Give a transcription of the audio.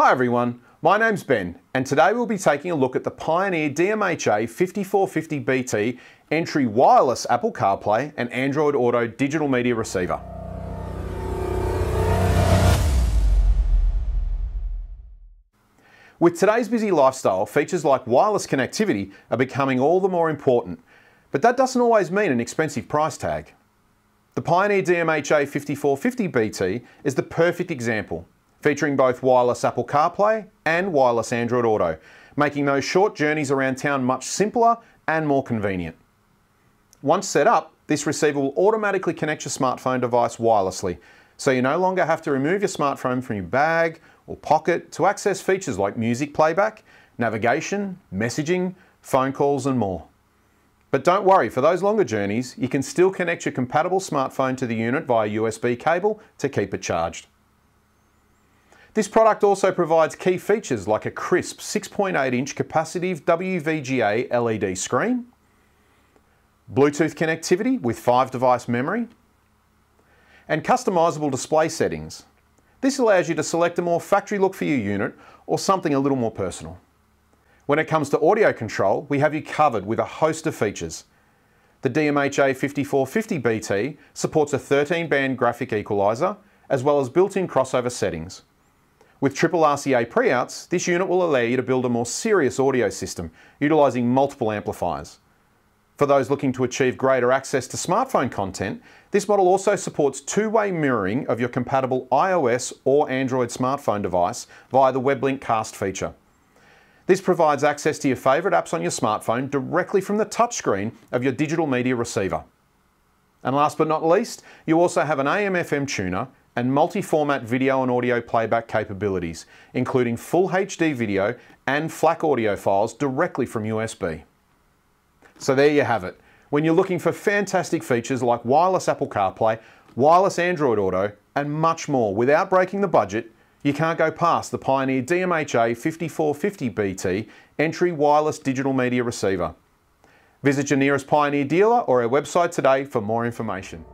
Hi everyone, my name's Ben and today we'll be taking a look at the Pioneer DMHA 5450BT entry wireless Apple CarPlay and Android Auto digital media receiver. With today's busy lifestyle, features like wireless connectivity are becoming all the more important, but that doesn't always mean an expensive price tag. The Pioneer DMHA 5450BT is the perfect example featuring both wireless Apple CarPlay and wireless Android Auto, making those short journeys around town much simpler and more convenient. Once set up, this receiver will automatically connect your smartphone device wirelessly, so you no longer have to remove your smartphone from your bag or pocket to access features like music playback, navigation, messaging, phone calls and more. But don't worry, for those longer journeys, you can still connect your compatible smartphone to the unit via USB cable to keep it charged. This product also provides key features like a crisp 6.8 inch capacitive WVGA LED screen, Bluetooth connectivity with 5 device memory, and customizable display settings. This allows you to select a more factory look for your unit or something a little more personal. When it comes to audio control, we have you covered with a host of features. The DMHA 5450BT supports a 13 band graphic equaliser as well as built-in crossover settings. With triple RCA pre-outs, this unit will allow you to build a more serious audio system, utilising multiple amplifiers. For those looking to achieve greater access to smartphone content, this model also supports two-way mirroring of your compatible iOS or Android smartphone device via the WebLink Cast feature. This provides access to your favourite apps on your smartphone directly from the touchscreen of your digital media receiver. And last but not least, you also have an AM-FM tuner and multi-format video and audio playback capabilities, including full HD video and FLAC audio files directly from USB. So there you have it. When you're looking for fantastic features like wireless Apple CarPlay, wireless Android Auto, and much more without breaking the budget, you can't go past the Pioneer DMHA 5450BT entry wireless digital media receiver. Visit your nearest Pioneer dealer or our website today for more information.